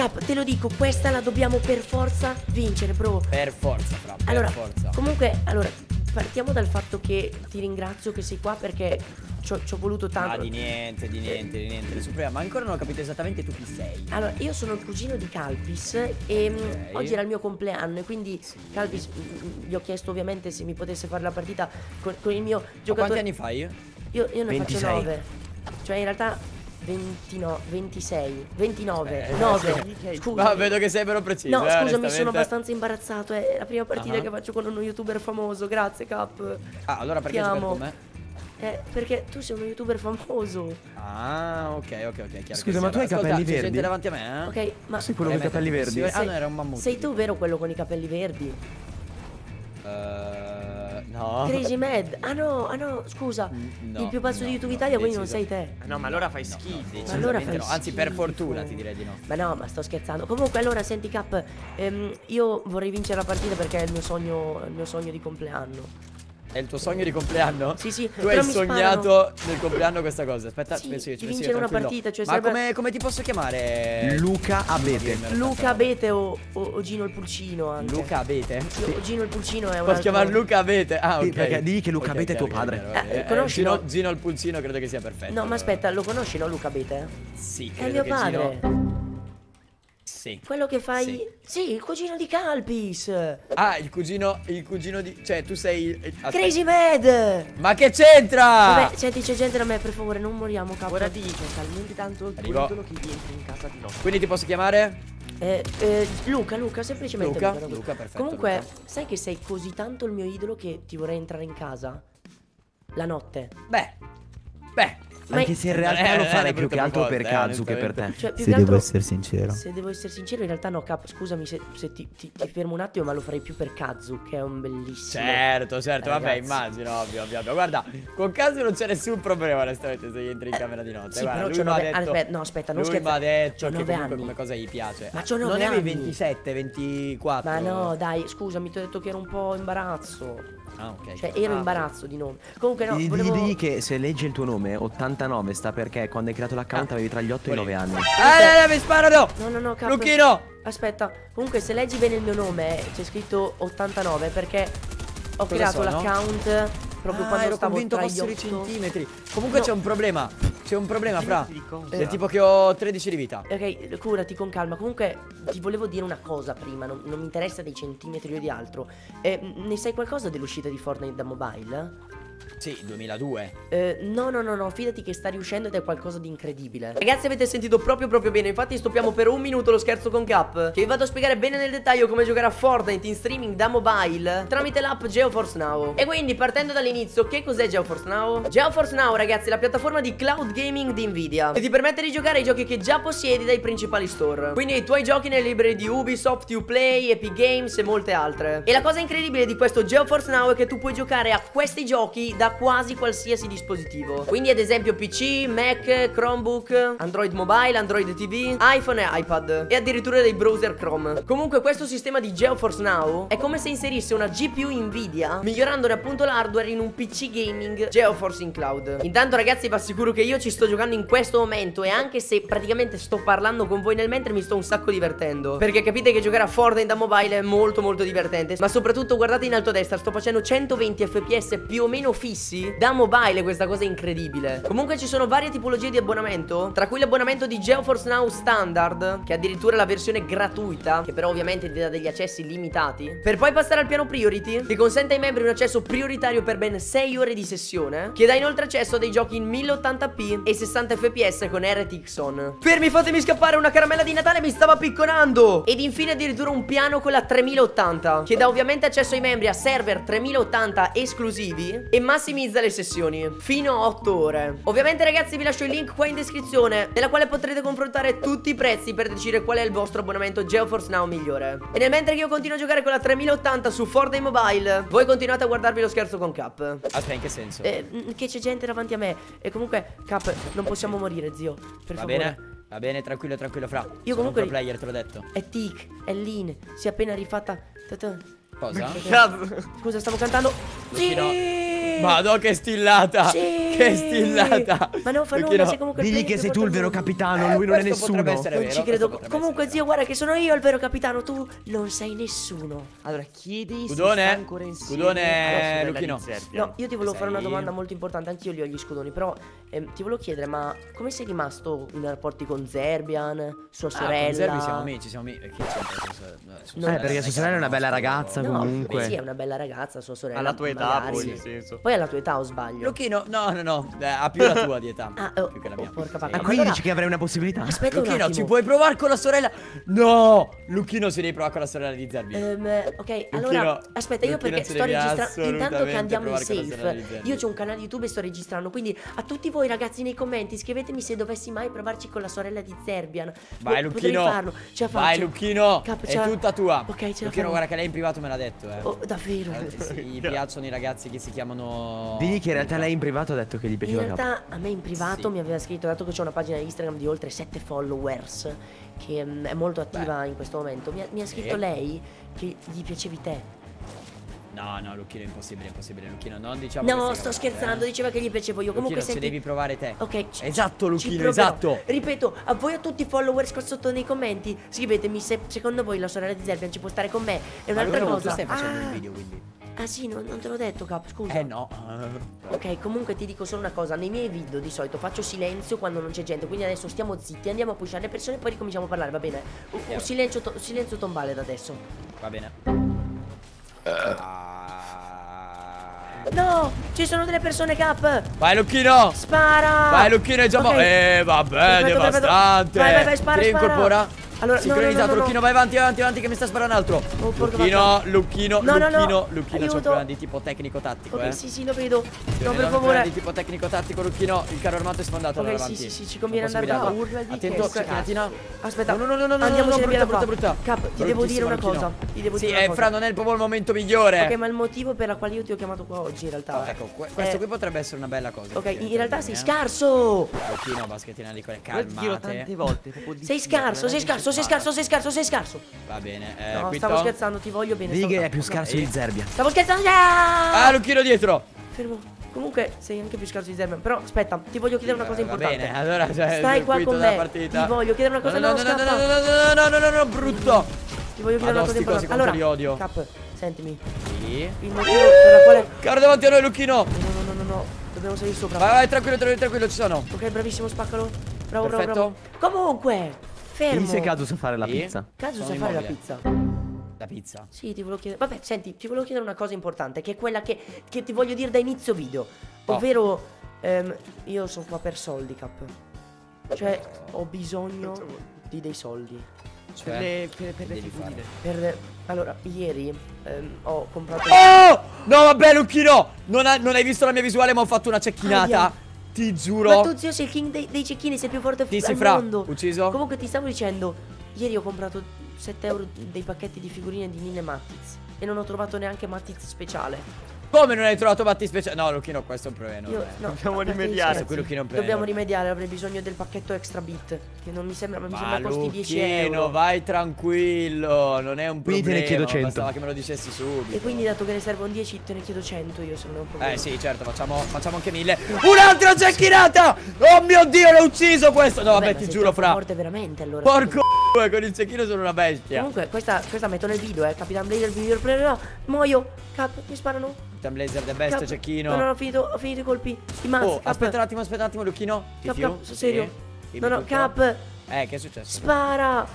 Cap, te lo dico, questa la dobbiamo per forza vincere, bro. Per forza, fra, per Allora, forza. comunque, allora, partiamo dal fatto che ti ringrazio che sei qua perché ci ho, ci ho voluto tanto. Ah, di niente, di niente, di niente. Nessun problema. Ma ancora non ho capito esattamente tu chi sei. Allora, io sono il cugino di Calpis e mm, Ok. oggi era il mio compleanno e quindi Calpis mm, gli ho chiesto ovviamente se mi potesse fare la partita con, con il mio Ma giocatore. quanti anni fai? Io, io ne 26. faccio 9. Cioè in realtà 29, 26, 29, Eh, 9. Scusa. Ma vedo che sei però preciso. No, eh, scusa, mi onestamente. sono abbastanza imbarazzato. È la prima partita Ah. che faccio con uno youtuber famoso. Grazie, Cap. Ah, allora perché Ti giochi amo. con me? Eh, perché tu sei uno youtuber famoso. Ah, ok, ok, ok. chiaro Scusa, ma tu hai i capelli verdi? gente davanti a me, eh? Ok, ma Sei quello con i capelli verdi? Ah, no, era un mammut. sei tu vero quello con i capelli verdi? Eh, no. Crazy Mad. Ah no, ah no, scusa. Mm, no, il più pazzo no, di YouTube no, Italia, quindi non sei te. Ah, No, ma allora fai No, no, schifo. decisamente allora fai no. Anzi, per schifo. fortuna ti direi di no. Ma no, ma sto scherzando. Comunque, allora, senti, Cap, ehm, io vorrei vincere la partita perché è il mio sogno, il mio sogno di compleanno. È il tuo sogno di compleanno? Sì, sì, Tu hai sognato nel compleanno questa cosa. Aspetta, Sì, io, ci vincere una partita, cioè Ma sarebbe- come, come ti posso chiamare? Luca Abete. Luca. Abete o, o- o Gino il Pulcino anche. Luca Abete? Io- Gino il Pulcino è un Posso altro- chiamare Luca Abete? Ah, ok. Sì, perché digli che Luca Ok, Abete è tuo padre. Eh, Eh, conosci, Gino, no? Gino il pulcino credo che sia perfetto. No, ma aspetta, lo conosci, no, Luca Abete? Sì, È credo mio che padre. Gino... Sì. Quello che fai. Sì. Sì, il cugino di Calpis. Ah, il cugino, il cugino di... Cioè, tu sei... il- aspetta. Crazy Mad. Ma che c'entra? Vabbè, senti, c'è gente da me, per favore, non moriamo, capo. Ora ti dico talmente tanto il tuo Arrivo. idolo che rientri in casa di notte. Quindi ti posso chiamare? Eh, eh, Luca, Luca, semplicemente Luca? Luca. Luca, perfetto, Comunque, Luca. sai che sei così tanto il mio idolo che ti vorrei entrare in casa? La notte. Beh. Beh. Ma- Anche se in realtà lo non è farei più che altro per eh, Kazu che per te. Cioè, più Se che devo altro- essere sincero. Se devo essere sincero, in realtà no, capo. Scusami se, se ti, ti- ti fermo un attimo, ma lo farei più per Kazu, che è un bellissimo. Certo, certo, Eh, vabbè, ragazzi. immagino, ovvio, ovvio, ovvio. Guarda, con caso non c'è nessun problema, onestamente, se entri in camera di notte. Sì, Guarda, però lui nove- detto, aspetta, no, aspetta, non lui scherza- mi ha detto che nove comunque anni. come cosa gli piace. Ma c'ho Non nove avevi anni. 27, 24. Ma no, dai, scusami, ti ho detto che ero un po' imbarazzo. Ah, ok. Cioè, ero Ah, imbarazzo di nome. Comunque, no, volevo... digli che se legge il tuo nome 89 sta perché quando hai creato l'account Ah. avevi tra gli 8 e i Fuori. 9 anni. Eh, eh, mi sparano! No, no, no, capo. Lucchino! Aspetta, comunque se leggi bene il mio nome c'è scritto 89 perché ho Cosa creato l'account proprio ah, quando ero stavo convinto tra gli fossero i 8 centimetri. Comunque No. c'è un problema. C'è un problema, fra. Del tipo che ho 13 di vita. Ok, curati con calma. Comunque ti volevo dire una cosa prima, non, non mi interessa dei centimetri o di altro. Eh, ne sai qualcosa dell'uscita di Fortnite da mobile? Sì, 2002. Eh, no, no, no, no, fidati che sta riuscendo ed è qualcosa di incredibile. Ragazzi, avete sentito proprio proprio bene. Infatti, stoppiamo per un minuto lo scherzo con Cap. Che vi vado a spiegare bene nel dettaglio come giocare a Fortnite in streaming da mobile tramite l'app GeoForce Now. E quindi, partendo dall'inizio, che cos'è GeoForce Now? GeoForce Now, ragazzi, è la piattaforma di cloud gaming di Nvidia. Che ti permette di giocare ai giochi che già possiedi dai principali store. Quindi i tuoi giochi nelle librerie di Ubisoft, Uplay, Epic Games e molte altre. E la cosa incredibile di questo GeoForce Now è che tu puoi giocare a questi giochi da quasi qualsiasi dispositivo. Quindi ad esempio PC, Mac, Chromebook, Android Mobile, Android TV, iPhone e iPad e addirittura dei browser Chrome. Comunque questo sistema di GeoForce Now è come se inserisse una GPU Nvidia migliorandone appunto l'hardware in un PC gaming GeoForce in cloud. Intanto ragazzi vi assicuro che io ci sto giocando in questo momento e anche se praticamente sto parlando con voi nel mentre mi sto un sacco divertendo. Perché capite che giocare a Fortnite da mobile è molto molto divertente. Ma soprattutto guardate in alto a destra, sto facendo 120 fps più o meno fissi da mobile, questa cosa è incredibile. Comunque ci sono varie tipologie di abbonamento, tra cui l'abbonamento di GeoForce Now Standard, che è addirittura la versione gratuita, che però ovviamente ti dà degli accessi limitati. Per poi passare al piano Priority, che consente ai membri un accesso prioritario per ben 6 ore di sessione, che dà inoltre accesso a dei giochi in 1080p e 60 fps con RTX on. Fermi, fatemi scappare, una caramella di Natale mi stava picconando! Ed infine addirittura un piano con la 3080, che dà ovviamente accesso ai membri a server 3080 esclusivi e massimizza le sessioni, fino a 8 ore. Ovviamente ragazzi vi lascio il link qua in descrizione, nella quale potrete confrontare tutti i prezzi per decidere qual è il vostro abbonamento GeoForce Now migliore. E nel mentre che io continuo a giocare con la 3080 su Fortnite Mobile, voi continuate a guardarvi lo scherzo con Cap. Aspetta, in che senso? Eh, mm, che c'è gente davanti a me. E comunque, Cap, non possiamo morire, zio. Per Va favore. bene? Va bene, tranquillo, tranquillo, fra. Io Sono comunque- un pro player, te l'ho detto. È Tic, è Lin. Si è appena rifatta. Ta-ta. Cosa? Scusa, stavo cantando. Lucchino. Sì! Madò che stillata! Sì! Che stillata. Ma non fa nulla, sei comunque Digli che sei tu il vero capitano, lui non è nessuno. Non vero, ci credo. Comunque, zio, guarda che sono io il vero capitano. Tu non sei nessuno. Allora, chiedi se Scudone? sta ancora insieme Scudone, Zerbian. No, io ti volevo fare una domanda molto importante. Anch'io li ho gli scudoni. Però ehm, ti volevo chiedere, ma come sei rimasto in rapporti con Zerbian, sua Ah, sorella? con Zerbi siamo amici, siamo amici. Sorella? No, Eh, perché sua sorella è una bella ragazza No, comunque. beh, sì, è una bella ragazza, sua sorella. Alla tua età, poi, Sì. nel senso. Poi alla tua età o sbaglio? Lucchino, no, no, no, eh, ha più la tua di età. Ah, oh, più che la oh, mia. porca Sì. vacca. Ah, Ma quindi allora- dici che avrei una possibilità? Aspetta un Lucchino, attimo. ci puoi provare con la sorella? No! Lucchino si devi provare con la sorella di Zerbi. Ehm, ok, Lucchino- allora aspetta, io Lucchino perché sto registrando. Intanto che andiamo in safe, io ho un canale YouTube e sto registrando. Quindi a tutti voi ragazzi nei commenti scrivetemi se dovessi mai provarci con la sorella di Zerbian. Vai. Potrei farlo. Ce la faccio. Vai Lucchino. Cap- è tutta tua. Ok, ce la guarda che lei in privato me l'ha detto, eh. Oh, davvero. Eh, sì, gli piacciono i ragazzi che si chiamano Digli che in realtà lei in privato ha detto che gli In piaceva capo. realtà a me in privato Sì. mi aveva scritto, dato che c'ho una pagina Instagram di oltre 7 followers, che mm, è molto attiva in questo momento, mi ha, mi ha scritto Sì. lei che gli piacevi te. No, no, Lucchino è impossibile, è impossibile. Lucchino, non diciamo No, sto scherzando, eh. diceva che gli piacevo io. Comunque Lucchino, senti... devi provare te. Ok, Esatto, Lucchino, esatto. Ripeto, a voi a tutti i followers qua sotto nei commenti, scrivetemi se secondo voi la sorella di Zerbian ci può stare con me. E Ma un'altra Lucchino, tu cosa. stai facendo ah, il video, quindi. Ah sì, no, non te l'ho detto, Cap, scusa. Eh no. Ok, comunque ti dico solo una cosa, nei miei video di solito faccio silenzio quando non c'è gente, quindi adesso stiamo zitti, andiamo a pushare le persone e poi ricominciamo a parlare, va bene? Un, un silenzio, to- silenzio tombale da adesso. Va bene. Ah. No, ci sono delle persone Cap! Vai Lucchino! Spara! Vai Lucchino è già mo- Ok. Eh vabbè, Perfetto, perfetto. devastante Vai, vai, vai, spara, Ti spara. incorpora Allora, no, Sincronizzato no, no, no, Lucchino no. vai avanti avanti avanti che mi sta sparando altro Oh, porca Lucchino vacca. Lucchino No, no, no. Lucchino Lucchino c'è un problema di tipo tecnico tattico Ok, eh sì, sì, lo vedo. Sì, No, per un problema favore. di tipo tecnico tattico Lucchino Il carro armato è sfondato Ok, allora sì, avanti sì, sì, ci conviene andare da urla di Attento cecchinatina Aspetta, No no no no no andiamocene no, via da brutta, brutta, brutta. Cap, ti devo dire una Lucchino. cosa. Ti devo Sì, dire una eh, cosa. Fra non è proprio il momento migliore Ok, ma il motivo per la quale io ti ho chiamato qua oggi in realtà. Ecco, que- questo qui potrebbe essere una bella cosa Ok, in realtà sei eh. scarso! Lucchino, baschettina di quelle calmate Sei scarso, sei veramente scarso, sei scarso, sei scarso, sei scarso! Va bene eh, No, Quinto? stavo scherzando, ti voglio bene. Digli stavo- è più scarso di Zerbia. Stavo scherzando! Ah! Ah Lucchino dietro Fermo. Comunque sei anche più scarso di Zerman. Però aspetta, ti voglio chiedere una cosa Eh, Va importante. bene, allora cioè, Stai qua quinto con della me. partita. Ti voglio chiedere una cosa. No, no, No, no, no, scappa. no, no, no, no, no, no, no, brutto. Ti voglio chiedere una cosa Madò, sti cosi importante. quanto Allora, li odio. Cap, sentimi. Sì. Il motivo per la quale. Carro davanti a noi, Lucchino. No, no, no, no, no. Dobbiamo salire sopra. Vai, vai, tranquillo, tranquillo, tranquillo, ci sono. Ok, bravissimo, spaccalo. Bravo, Perfetto. bravo, bravo. Comunque, fermo. Digli se Kazu sa fare la Sì. pizza. Cazzo Sono sa fare la pizza. La pizza. Sì, ti volevo chiedere. Vabbè, senti, ti volevo chiedere una cosa importante, che è quella che, che ti voglio dire da inizio video. Oh. Ovvero, ehm, io sono qua per soldi, Cap. Cioè, ho bisogno di dei soldi. Per Cioè, le, per, per le figurine. Per. Allora, ieri ehm, ho comprato. Oh! No, vabbè, Lucchino. Non, ha- non hai visto la mia visuale, ma ho fatto una cecchinata. Aia. Ti Ma giuro. tu, zio, sei il king dei, dei cecchini, sei più forte sì, al fra. mondo. Ucciso? Comunque, ti stavo dicendo, ieri ho comprato 7 euro dei pacchetti di figurine di Nine Mattiz. E non ho trovato neanche Mattiz speciale. Come non hai trovato Batti speciale? No, Lucchino, questo è un problema. Io, no, Dobbiamo rimediare. Dobbiamo rimediare, avrei bisogno del pacchetto extra bit. Che non mi sembra, ma mi sembra costi 10 Lucchino, euro. vai tranquillo, non è un Quindi problema. te ne chiedo 100. Bastava che me lo dicessi subito. E quindi, dato che ne servono 10, te ne chiedo 100 io, se non è un problema. Eh sì, certo, facciamo, facciamo anche mille. Un'altra cecchinata! Oh mio dio, l'ho ucciso questo! No, vabbè, ma ti giuro, fra. forte veramente, allora. Porco c***o, con il cecchino sono una bestia. Comunque, questa, questa metto nel video, eh. Capitan Blazer, il miglior player. No, muoio. Cap, mi sparano. Captain Blazer the best, Cap- cecchino. No, no, ho finito, ho finito i colpi. I mazzi. Oh, Cap. aspetta un attimo, aspetta un attimo, Lucchino. Ti Cap, cap, sul serio. Sì. No, no, tutto. Cap. Eh, che è successo? Spara.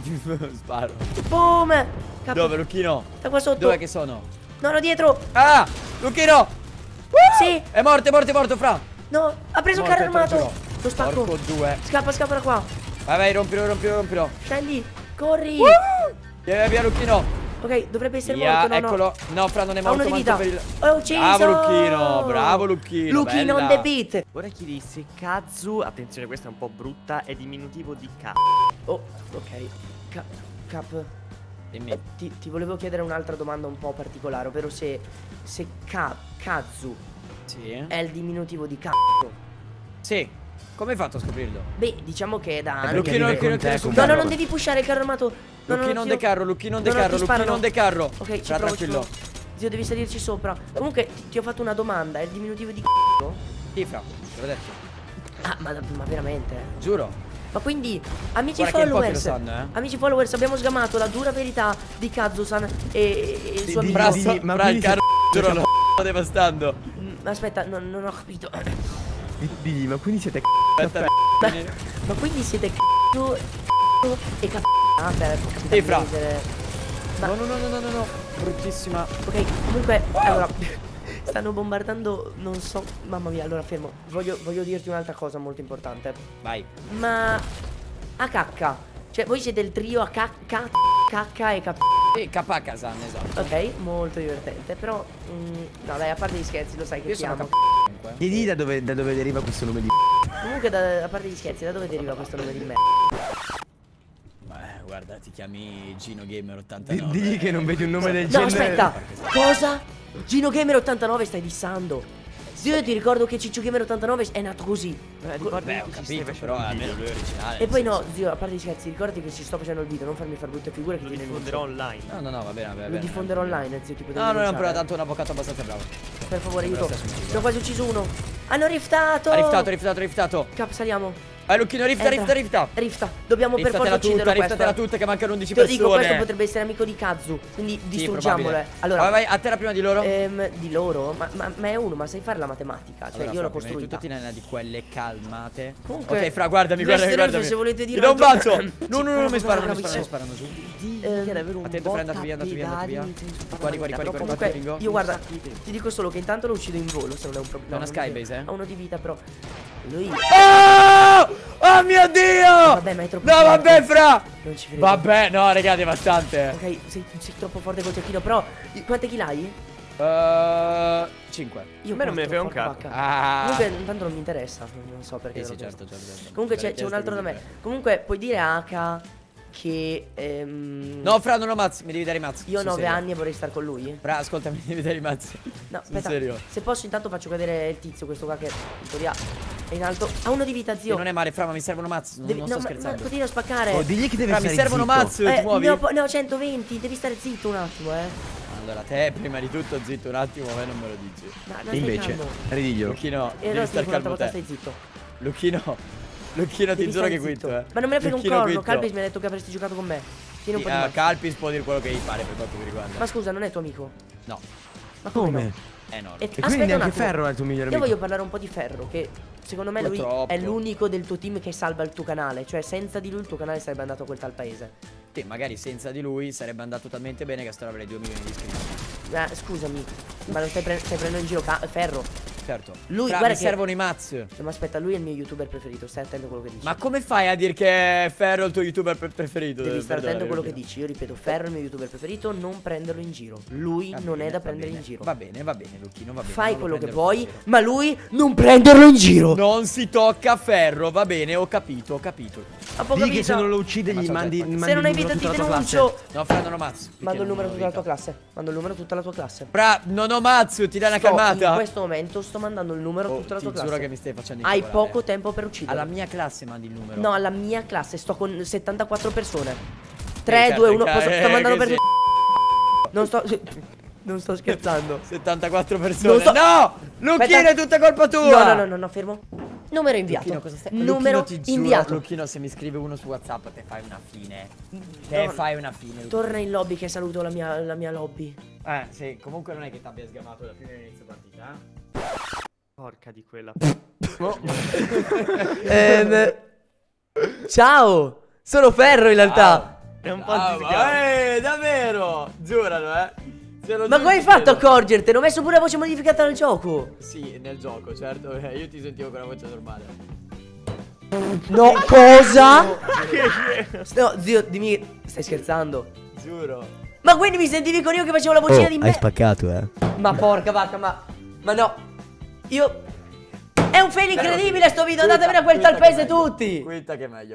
Sparo. Boom. Cap. Dove, Lucchino? Da qua sotto. Dove che sono? No, no, dietro. Ah! Lucchino! Sì. È morto, è morto, è morto, fra! No, ha preso il Morto, carro armato. te Lo spacco. Porco due. Scappa, scappa da qua. Vai, vai, rompilo, rompilo, rompilo. Scendi. Corri. Via, via, Lucchino. Ok, dovrebbe essere Via, morto. No, eccolo. No, fra, non è Ha uno morto di vita. per il... Ho ucciso. Bravo, Lucchino, bravo, Lucchino. Lucchino on the beat. Ora chiedi se Kazu, attenzione questa è un po' brutta, è diminutivo di K. Oh, ok. Cap. Cap. Dimmi. Eh, Ti, ti volevo chiedere un'altra domanda un po' particolare, ovvero se, se Ka, Kazu Sì. è il diminutivo di cazzo. Sì. Come hai fatto a scoprirlo? Beh, diciamo che è da anni. perché Lucchino, Lucchino, Lucchino No, no, non devi pushare il carro armato. No, no, Lucchino no, de zio. carro, Lucchino de No, no, carro. Lucchino de carro. Ok, ci provo, ci tranquillo. provo. Zio, devi salirci sopra. Comunque, ti, ti ho fatto una domanda. È il diminutivo di cazzo? Sì, fra, te l'ho detto. Ah, ma, ma veramente? Giuro. Ma quindi, amici Guarda followers, lo sanno, eh. amici followers, abbiamo sgamato la dura verità di Kazusan e, e il suo amico. di- Fra, ma fra il carro giuro, lo sto devastando. Mm, Aspetta, non, non ho capito. Digli, ma quindi siete Aspetta, Ma quindi siete c***o, c***o e c***o. Ah, capito. Ehi, fra. Ma- No, no, no, no, no, no, no. Bruttissima. Ok, comunque, allora, stanno bombardando, non so, mamma mia, allora fermo. Voglio, voglio dirti un'altra cosa molto importante. Vai. Ma a cacca, cioè voi siete il trio a cacca, cacca e cap... E K Kazan, esatto. Ok, molto divertente, però, mm, no dai, a parte gli scherzi, lo sai che Io ti sono amo. Chiedi da dove, da dove deriva questo nome di Comunque, da- a parte gli scherzi, da dove deriva questo nome di me? Guarda, ti chiami Gino Gamer Di- 89. Digli che non vedi un nome del No, genere aspetta, cosa? Gino Gamer 89 stai dissando. Zio, io ti ricordo che Ciccio Gamer 89 è nato così. Eh, ricordi Beh, che ho ci capito, però almeno lui è originale. E poi no, zio, a parte gli scherzi, ricordati che ci sto facendo il video, non farmi fare brutte figure che Lo diffonderò online. No, no, no, va bene, va bene. Lo diffonderò online, zio, tipo No, no, no, però tanto un avvocato abbastanza bravo. Per favore, aiuto. Ne ho quasi ucciso uno. Hanno riftato. Ha riftato, riftato, riftato. Cap, saliamo. Vai, Lucchino, rifta, Entra. rifta, rifta. Rifta. Dobbiamo per forza Riftatela tutta, ucciderlo questo. riftatela eh. tutta che mancano 11 Te lo persone. dico, questo potrebbe essere amico di Kazu. Quindi Sì, distruggiamole. probabile. allora, vai, vai, a terra prima di loro. ehm, di loro? Ma, ma- ma è uno, ma sai fare la matematica? Cioè, Allora, io l'ho costruita. tutto tiene una di quelle calmate. Comunque, Ok, fra, guardami, guardami, guardami. se volete dire Ti do un. Sì, No, no, no, non mi sparano, non mi sparano. Ehm, Attento, fra, andate via, andate via, andate via. Guardi, guardi, guardi, guardi, io guarda, ti dico solo che intanto lo uccido in volo, se non è un problema. È una skybase, eh? Ha uno di vita, però. Lui. Oh! Mio Dio! Vabbè, ma è troppo No, forte. vabbè, fra! Non ci credo. Vabbè, no, raga, devastante. Ok, sei, sei troppo forte col cecchino, però. Quante kill hai? Uh, 5. Io A me non me ne frega un vacca. Ah. Comunque, intanto non mi interessa. Non so perché. Te sì, certo, certo, certo. Comunque c'è, un altro da me. Comunque, puoi dire a Aka che. ehm, No, fra, non ho mazzi, mi devi dare i mazzi. Io ho sul 9 serio. anni e vorrei star con lui. Fra, ascolta, mi devi dare i mazzi. No, aspetta. serio. Se posso, intanto faccio cadere il tizio, questo qua che in teoria è in alto. Ha uno di vita, zio. non è male, fra, ma mi servono mazzi. Non, Devi- non no, sto ma- ma scherzando. continua a spaccare. Oh, digli che deve Fra, mi stare servono zitto. mazzi, ti Eh, muovi. ne ho, ne ho 120, devi stare zitto un attimo, eh. Allora, te, prima di tutto, zitto un attimo, a me non me lo dici. Ma non invece, ridiglielo. Lucchino, E devi allora star calmo te. stai zitto. Lucchino, Lucchino, ti giuro che quitto, zitto. eh. Ma non me ne frega un corno. Calpis mi ha detto che avresti giocato con me. Tieni un Sì, po' di eh, mazzi. Calpis può dire quello che gli pare per quanto mi riguarda. Ma scusa, non è tuo amico? No, Ma come? Come? no? eh no. E, E quindi anche. Ferro è il tuo migliore Io amico. voglio parlare un po' di Ferro, che secondo me lui Purtroppo. è l'unico del tuo team che salva il tuo canale. Cioè, senza di lui il tuo canale sarebbe andato a quel tal paese. Sì, magari senza di lui sarebbe andato talmente bene che ora avrei 2 milioni di iscritti. Eh, scusami, ma lo stai, pre- stai prendendo in giro Ferro? Certo. Lui, Fra, guarda mi che- servono i mazzi. No, ma aspetta, lui è il mio youtuber preferito. Stai attento a quello che dici. Ma come fai a dire che è Ferro il tuo youtuber pre- preferito? Devi stare attento a quello che dici. Io ripeto, Ferro è il mio youtuber preferito. Non prenderlo in giro. Lui Va non bene, è da prendere bene, in giro. Va bene, va bene, Lucchino, va bene. Fai quello che vuoi, ma lui non prenderlo in giro. Non si tocca a Ferro, va bene, ho capito, ho capito. Ha poca Digli che se non lo uccide Ma gli mandi, certo. mandi Se non hai vita ti denuncio. No, Fra, non ho mazzi. Mando il numero ho tutta la tua classe. Mando il numero tutta la tua classe. Fra, non ho mazzi, ti dai una Sto- In calmata. questo momento sto mandando il numero a Oh, tutta la tua giuro classe. che mi stai facendo Hai poco tempo per uccidere. Alla mia classe mandi il numero. No, alla mia classe sto con 74 persone. 3, certo, 2, 1. ca- Posso, sto eh, mandando per. Non sto. Non sto scherzando. 74 persone. So- No! Lucchino è tutta colpa tua! No, no, no, no, no, fermo. Numero inviato. Lucchino, cosa stai... Numero Lucchino, ti giuro, inviato. Lucchino, se mi scrive uno su WhatsApp, te fai una fine. Te No. fai una fine. Lucchino. Torna in lobby che saluto la mia, la mia lobby. Eh, sì, comunque non è che ti abbia sgamato da prima inizio partita, eh? Porca di quella. Ehm, ciao. Sono Ferro in realtà. È un po' Ah, ma eh, davvero! Giuralo, eh! Ma come hai fatto a accorgertene? Ho messo pure la voce modificata nel gioco. Sì, nel gioco, certo. Io ti sentivo con la voce normale. No, cosa? No, zio, dimmi. Stai scherzando? Giuro. Ma quindi mi sentivi con io che facevo la vocina di me? spaccato, eh. Ma porca vacca, ma. Ma no. Io. È un fail incredibile sto video, andatevene a quel tal paese tutti. Quinta che è meglio.